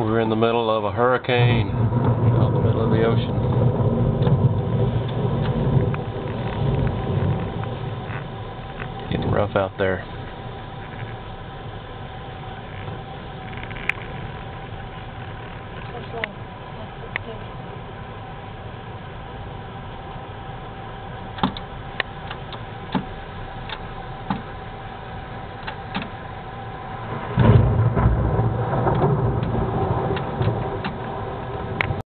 We're in the middle of a hurricane out in the middle of the ocean. Getting rough out there.